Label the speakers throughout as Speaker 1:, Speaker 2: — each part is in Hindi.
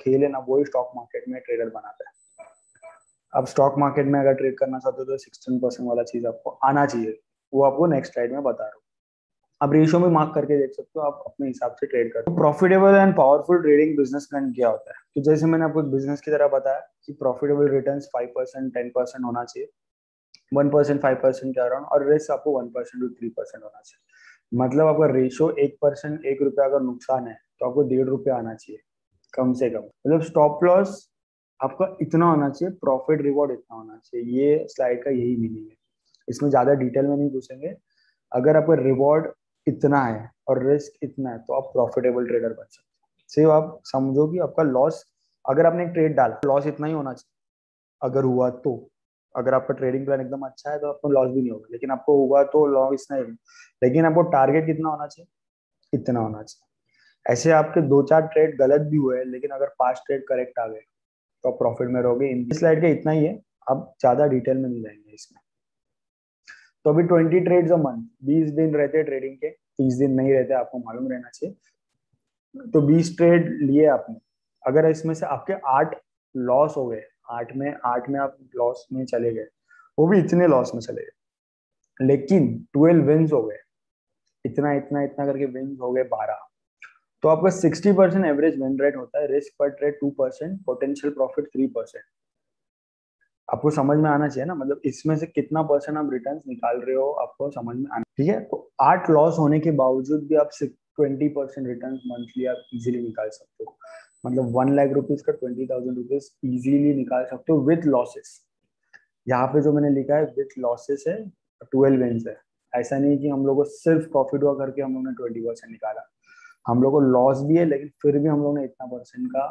Speaker 1: खेल है ना, वही स्टॉक मार्केट में ट्रेडर बनाता है। अब स्टॉक मार्केट में अगर ट्रेड करना चाहते हो तो सिक्सटीन परसेंट वाला चीज़ आपको आना चाहिए। वो आपको नेक्स्ट स्लाइड में बता रहा हूँ। आप रेशियो में मार्क करके देख सकते हो, आप अपने हिसाब से ट्रेड करो profitable and powerful trading business plan क्या होता है? तो जैसे मैंने आपको बिज़नेस की तरह बताया कि profitable return five percent ten percent होना चाहिए। वन परसेंट फाइव परसेंट के अराउंड और रिस्क आपको one percent two three percent होना चाहिए। मतलब आपका रेशियो एक परसेंट एक रुपया अगर नुकसान है तो आपको डेढ़ रुपया आना चाहिए। कम से कम। मतलब स्टॉप लॉस आपका इतना होना चाहिए प्रॉफिट रिवॉर्ड इतना होना चाहिए। ये स्लाइड का यही मीनिंग है। इसमें ज़्यादा डिटेल में नहीं पूछेंगे अगर आपका रिवॉर्ड इतना है और रिस्क इतना है तो आप प्रॉफिटेबल ट्रेडर बन सकते हैं। सिर्फ़ आप समझो कि आपका लॉस अगर आपने एक ट्रेड डाला लॉस इतना ही होना चाहिए। अगर हुआ तो। अगर आपका ट्रेडिंग प्लान एकदम अच्छा है तो आपको लॉस भी नहीं होगा। लेकिन आपको हुआ तो लॉस नहीं लेकिन आपको टारगेट कितना होना चाहिए? इतना होना चाहिए। ऐसे आपके दो चार ट्रेड गलत भी हुए लेकिन अगर पाँच ट्रेड करेक्ट आ गए तो आप प्रॉफिट में रहोगे। इन स्लाइड का इतना ही है, अब ज़्यादा डिटेल में नहीं जाएँगे इसमें। तो अभी ट्वेंटी ट्रेड्स अ मंथ बीस दिन रहते ट्रेडिंग के, तीस दिन नहीं रहते, आपको मालूम रहना चाहिए। तो बीस ट्रेड लिए आपने। अगर इसमें से आपके आठ लॉस हो गए, आठ में आठ में आप लॉस में चले गए, वो भी इतने लॉस में चले गए। लेकिन ट्वेल्व विन्स हो गए, इतना इतना इतना करके विन्स हो गए बारह। तो आपका sixty percent average win rate होता है रिस्क पर trade two percent potential profit three percent आपको समझ में आना चाहिए ना? मतलब इसमें से कितना परसेंट आप रिटर्न निकाल रहे हो, आपको समझ में आना ठीक है? तो आठ लॉस होने के बावजूद भी आप ट्वेंटी परसेंट रिटर्न मंथली आप इजीली निकाल सकते हो। मतलब वन लाख रुपीज़ का ट्वेंटी थाउज़ेंड रुपीज़ इजिली निकाल सकते हो विथ लॉसेस यहाँ पे जो मैंने लिखा है विथ लॉसेस है ट्वेल्व विन्स है। ऐसा नहीं कि हम लोग को सिर्फ़ प्रॉफिट हुआ करके हम लोगों ने ट्वेंटी परसेंट निकाला। हम लोग को लॉस भी है, लेकिन फिर भी हम लोग ने इतना परसेंट का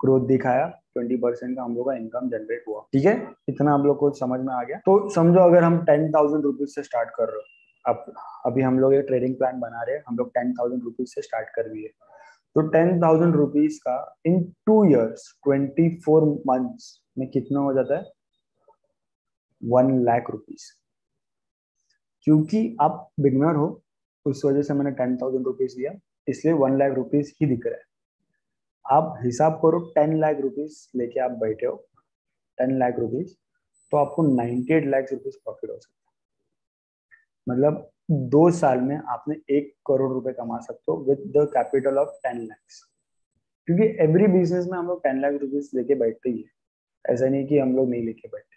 Speaker 1: ग्रोथ दिखाया ट्वेंटी परसेंट का हम लोग का इनकम जनरेट हुआ। ठीक है? इतना आप लोग को समझ में आ गया? तो समझो अगर हम टेन थाउज़ेंड रुपीज़ से स्टार्ट कर रहे हो, अब, अभी हम लोग ये ट्रेडिंग प्लान बना रहे हैं, हम लोग टेन थाउज़ेंड रुपीज़ से स्टार्ट कर दिए तो टेन थाउज़ेंड रुपीज़ का in two years twenty four months में कितना हो जाता है? वन लाख रुपीज़ क्योंकि आप बिगनर हो, उस वजह से मैंने टेन थाउज़ेंड रुपीज़ दिया। इसलिए वन लाख रुपीज़ ही दिख रहा है। आप हिसाब करो टेन लाख रुपीज़ लेके आप बैठे हो टेन लाख रुपीज़ तो आपको ninety eight lakh rupees profit हो सकता है। मतलब दो साल में आपने एक करोड़ रुपए कमा सकते हो with the capital of ten lakhs क्योंकि एवरी बिज़नेस में हम लोग टेन लाख रुपीज़ लेके बैठते ही है। ऐसा नहीं कि हम लोग नहीं लेके बैठते।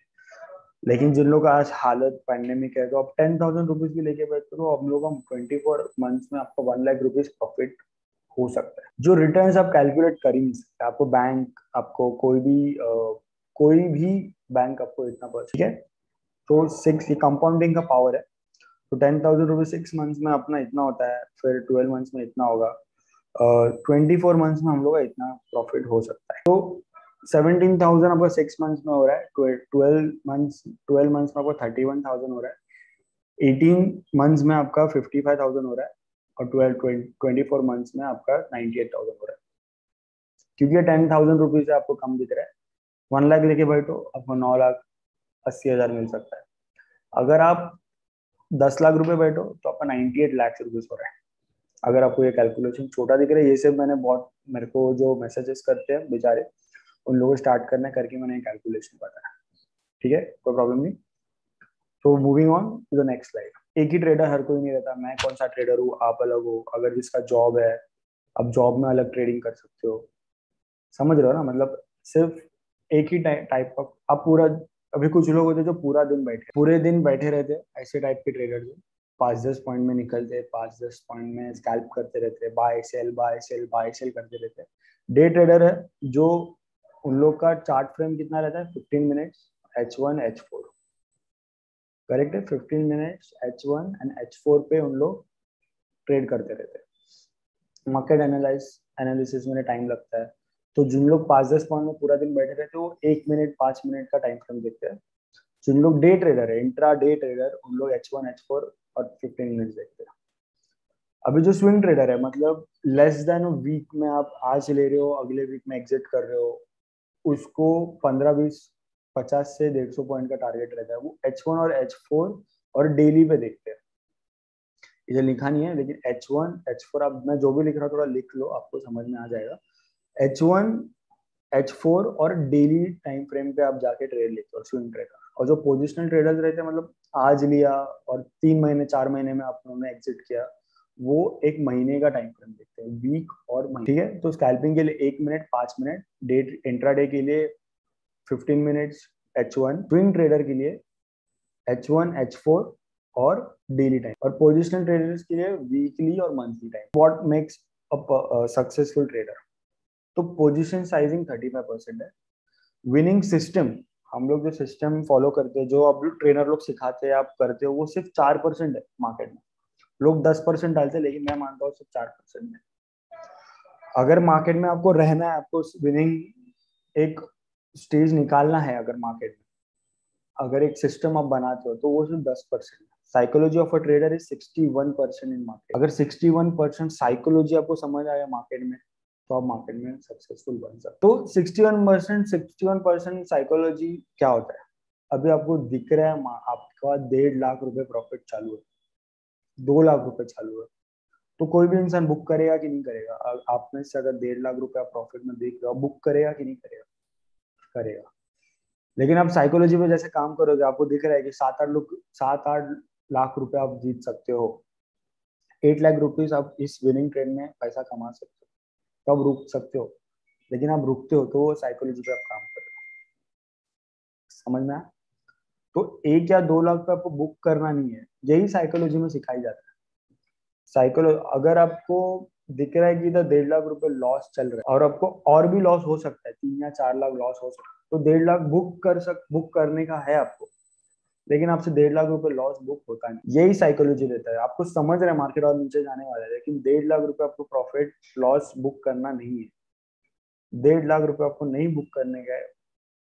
Speaker 1: लेकिन जिन लोग आज हालत पैंडेमिक है तो आप टेन थाउज़ेंड रुपीज़ भी लेके बैठते हो हम लोग हम ट्वेंटी फोर मंथ्स में आपको वन लाख रुपीज़ प्रॉफिट हो सकता है। जो रिटर्न आप कैलकुलेट कर ही नहीं सकते। आपको बैंक आपको कोई भी आ, कोई भी बैंक आपको इतना पर ठीक है? तो सिक्स ये कंपाउंडिंग का पावर है। तो ten thousand rupees six months में अपना इतना होता है फिर ट्वेल्व मंथ्स में इतना होगा। ट्वेंटी फोर मंथ्स में हम लोग का इतना प्रॉफिट हो सकता है। तो थाउज़ेंड आपको सिक्स मंथ्स में हो रहा है ट्वेल्व मंथ्स ट्वेल्व मंथ्स में आपको थर्टी वन थाउज़ेंड हो रहा है। एटीन मंथ्स में आपका फिफ्टी फाइव थाउज़ेंड हो रहा है और ट्वेल्व ट्वेंटी फोर मंथ्स में आपका नाइन्टी एट थाउज़ेंड हो रहा है। क्योंकि टेन थाउज़ेंड रुपीज़ आपको कम दिख रहा है। वन लाख लेके बैठो आपको नौ लाख अस्सी हज़ार मिल सकता है। अगर आप दस लाख रुपए बैठो तो आपका नाइन्टी एट लाख रुपीज़ हो रहा है। अगर आपको ये कैलकुलेशन छोटा दिख रहा है, ये सब मैंने बहुत मेरे को जो मैसेजेस करते हैं बेचारे उन लोगों स्टार्ट करना करके मैंने कैलकुलेशन बताया ठीक है? कोई प्रॉब्लम नहीं। तो moving on to the next slide एक ही ट्रेडर हर कोई नहीं रहता। मैं कौन सा ट्रेडर हूँ? आप अलग हो। अगर जिसका जॉब है अब जॉब में अलग ट्रेडिंग कर सकते हो। समझ रहे हो ना? मतलब सिर्फ़ एक ही टाइप ऑफ़ आप पूरा, अभी कुछ लोग होते जो पूरा दिन बैठे। पूरे दिन बैठे रहते ऐसे टाइप के ट्रेडर जो पाँच दस पॉइंट में निकलते, पाँच दस पॉइंट में स्कैल्प करते रहते buy sell buy sell buy sell करते रहते डे ट्रेडर है जो उन लोग का चार्ट फ्रेम कितना रहता है? Fifteen minutes H one H four correct है? Fifteen minutes H one and H four पे उन लोग ट्रेड करते रहते हैं। मार्केट एनालाइज एनालिसिस में टाइम लगता है। तो जिन लोग पाँच दस पॉइंट में पूरा दिन बैठे रहते हैं, वो एक मिनट पाँच मिनट का टाइम फ्रेम देखते हैं। जिन लोग डे ट्रेडर है इंट्रा डे ट्रेडर उन लोग एच वन एच फोर और फिफ्टीन मिनट देखते हैं। अभी जो स्विंग ट्रेडर है मतलब लेस देन वीक में आप आज ले रहे हो, अगले वीक में एग्जिट कर रहे हो उसको पंद्रह, बीस, पचास से डेढ़ सौ पॉइंट का टारगेट रहता है। वो एच वन और एच फोर और डेली पे देखते हैं। इसे लिखा नहीं है, लेकिन एच वन एच फोर अब मैं जो भी लिख रहा हूँ, थोड़ा लिख लो, आपको समझ में आ जाएगा। एच वन एच फोर और डेली टाइम फ्रेम पे आप जाके ट्रेड लेते हो स्विंग ट्रेडर और जो पोजिशनल ट्रेडर्स रहते हैं मतलब आज लिया और तीन महीने, चार महीने में आप उन्होंने एग्जिट किया वो एक महीने का टाइम फ्रेम देखते हैं वीक और महीने ठीक है? तो स्कैल्पिंग के लिए एक मिनट पाँच मिनट इंट्रा डे के लिए fifteen minutes H one swing trader के लिए एच वन एच फोर और डेली टाइम और पोजिशनल ट्रेडर्स के लिए वीकली और monthly time what makes a successful trader तो position sizing thirty five percent है. विनिंग सिस्टम हम लोग जो सिस्टम फॉलो करते हैं, जो अब ट्रेनर लोग सिखाते हैं, आप करते हो, वो सिर्फ़ चार परसेंट है मार्केट में. लोग दस परसेंट डालते हैं, लेकिन मैं मानता हूँ सिर्फ़ चार परसेंट है अगर मार्केट में आपको रहना है, आपको विनिंग एक स्टेज निकालना है अगर मार्केट में, अगर एक सिस्टम आप बनाते हो तो वो सिर्फ़ दस percent psychology of a trader is sixty one percent in market अगर सिक्सटी वन परसेंट साइकोलॉजी आपको समझ आया मार्केट में तो आप मार्केट में सक्सेसफुल बन सकते तो 61 percent sixty one percent psychology क्या होता है? अभी आपको दिख रहा है, आपका डेढ़ लाख रुपए प्रॉफिट चालू है। दो लाख रुपए चालू है। तो कोई भी इंसान बुक करेगा कि नहीं करेगा? आप में से अगर डेढ़ लाख रुपए प्रॉफिट में देख रहे हो बुक करेगा कि नहीं करेगा? करेगा। लेकिन आप साइकोलॉजी में जैसे काम करोगे, आपको दिख रहा है कि सात आठ लोग, सात आठ लाख रुपए आप जीत सकते हो। एट लाख रुपीज़ आप इस विनिंग ट्रेड में पैसा कमा सकते हो। तो आप रुक सकते हो। लेकिन आप रुकते हो तो साइकोलॉजी पे आप काम कर रहे हो समझ में आया? तो एक या दो लाख पे आपको बुक करना नहीं है। यही साइकोलॉजी में सिखाई जाता है। साइकोलॉजी अगर आपको दिख रहा है कि इधर डेढ़ लाख रुपए लॉस चल रहा है और आपको और भी लॉस हो सकता है, तीन या चार लाख लॉस हो सकता है तो डेढ़ लाख बुक कर सक बुक करने का है आपको। लेकिन आपसे डेढ़ लाख रुपए लॉस बुक होता नहीं। यही साइकोलॉजी रहता है। आपको समझ रहे हैं मार्केट और नीचे जाने वाला है, लेकिन डेढ़ लाख रुपए आपको प्रॉफिट लॉस बुक करना नहीं है। डेढ़ लाख रुपए आपको नहीं बुक करने का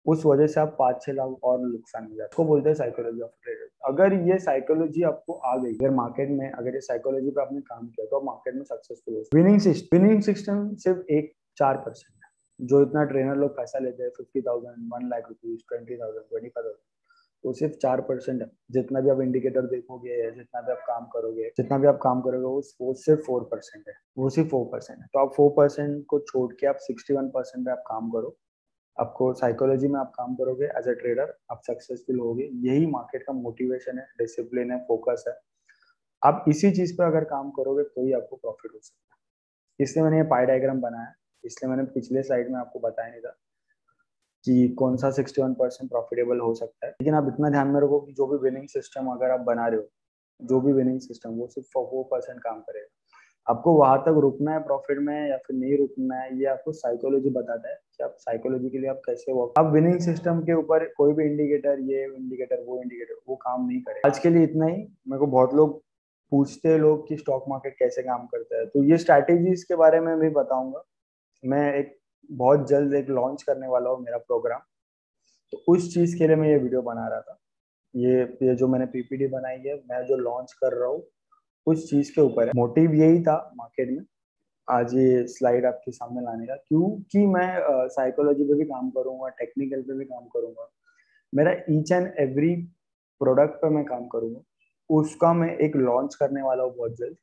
Speaker 1: उस वजह से आप पाँच छह लाख और नुकसान हो जाए उसको बोलते हैं साइकोलॉजी ऑफ़ ट्रेडर अगर ये साइकोलॉजी आपको आ गई, अगर मार्केट में, अगर ये साइकोलॉजी पे आपने काम किया तो आप मार्केट में सक्सेसफुल हो विनिंग सिस्टम विनिंग सिस्टम सिर्फ़ एक चार परसेंट है। जो इतना ट्रेनर लोग पैसा लेते हैं fifty thousand one lakh rupees twenty thousand twenty five thousand वो सिर्फ़ चार परसेंट है। जितना भी आप इंडिकेटर देखोगे, या जितना भी आप काम करोगे, जितना भी आप काम करोगे, वो वो सिर्फ़ फोर परसेंट है। वो सिर्फ़ फोर परसेंट है। तो आप फोर परसेंट को छोड़ के आप सिक्सटी वन परसेंट पे आप काम करो। आपको साइकोलॉजी में आप काम करोगे एज अ ट्रेडर आप सक्सेसफुल होगे। यही मार्केट का मोटिवेशन है डिसिप्लिन है फोकस है। आप इसी चीज़ पे अगर काम करोगे तो ही आपको प्रॉफिट हो सकता है। इसलिए मैंने ये पाई डायग्राम बनाया। इसलिए मैंने पिछले स्लाइड में आपको बताया नहीं था कि कौन सा सिक्सटी वन परसेंट प्रॉफिटेबल हो सकता है। लेकिन आप इतना ध्यान में रखो कि जो भी विनिंग सिस्टम अगर आप बना रहे हो, जो भी विनिंग सिस्टम वो सिर्फ़ फोर परसेंट काम करेगा। आपको वहाँ तक रुकना है प्रॉफिट में या फिर नहीं रुकना है, ये आपको साइकोलॉजी बताता है कि आप साइकोलॉजी के लिए आप कैसे वर्क आप विनिंग सिस्टम के ऊपर कोई भी इंडिकेटर ये इंडिकेटर वो इंडिकेटर वो काम नहीं करे आज के लिए इतना ही। मेरे को बहुत लोग पूछते हैं लोग कि स्टॉक मार्केट कैसे काम करता है। तो ये स्ट्रैटेजीज के बारे में भी बताऊँगा। मैं एक बहुत जल्द एक लॉन्च करने वाला हूँ मेरा प्रोग्राम तो उस चीज़ के लिए मैं ये वीडियो बना रहा था। ये ये जो मैंने पीपीडी बनाई है, मैं जो लॉन्च कर रहा हूँ उस चीज़ के ऊपर है। मोटिव यही था मार्केट में। आज ये स्लाइड आपके सामने लाने का। क्योंकि मैं साइकोलॉजी पे भी काम करूँगा टेक्निकल पे भी काम करूँगा, मेरा ईच एंड एवरी प्रोडक्ट पे मैं काम करूँगा, उसका मैं एक लॉन्च करने वाला हूँ बहुत जल्द।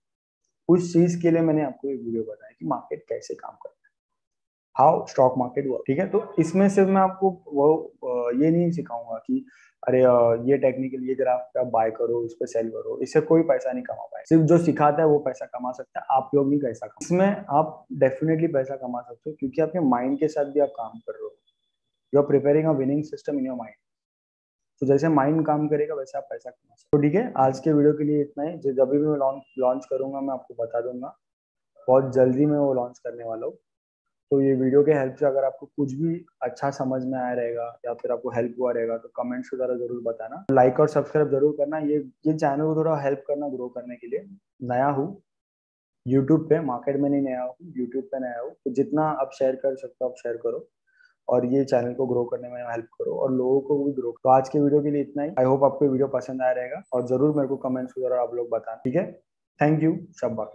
Speaker 1: उस चीज़ के लिए मैंने आपको एक वीडियो बताया कि मार्केट कैसे काम करता है। हाउ स्टॉक मार्केट वर्क ठीक है? तो इसमें सिर्फ़ मैं आपको वो ये नहीं सिखाऊँगा कि अरे ये टेक्निकल ये ग्राफ आप बाय करो, इस पे सेल करो, इससे कोई पैसा नहीं कमा पाए सिर्फ़ जो सिखाता है वो पैसा कमा सकता है, आप लोग नहीं पैसा कमा इसमें आप डेफिनेटली पैसा कमा सकते हो, क्योंकि आपके माइंड के साथ भी आप काम कर रहे हो। You are preparing a winning system in your mind तो जैसे माइंड काम करेगा, वैसे आप पैसा कमा सकते तो ठीक है, आज के वीडियो के लिए इतना ही। जब भी मैं लॉन्च लॉन्च करूँगा, मैं आपको बता दूँगा। बहुत जल्दी मैं वो लॉन्च करने वाला हूँ। तो ये वीडियो के हेल्प से अगर आपको कुछ भी अच्छा समझ में आया रहेगा या फिर आपको हेल्प हुआ रहेगा तो कमेंट्स के द्वारा ज़रूर बताना। लाइक और सब्सक्राइब ज़रूर करना। ये ये चैनल को थोड़ा हेल्प करना ग्रो करने के लिए। नया हूँ। यूट्यूब पे मार्केट में नहीं नया हूँ। यूट्यूब पे नया हूँ। तो जितना आप शेयर कर सकते हो, आप शेयर करो। और ये चैनल को ग्रो करने में हेल्प करो और लोगों को भी ग्रो तो आज के वीडियो के लिए इतना ही। आई होप आपको वीडियो पसंद आया रहेगा। और ज़रूर मेरे को कमेंट्स द्वारा आप लोग बताना। ठीक है? Thank you Shabba.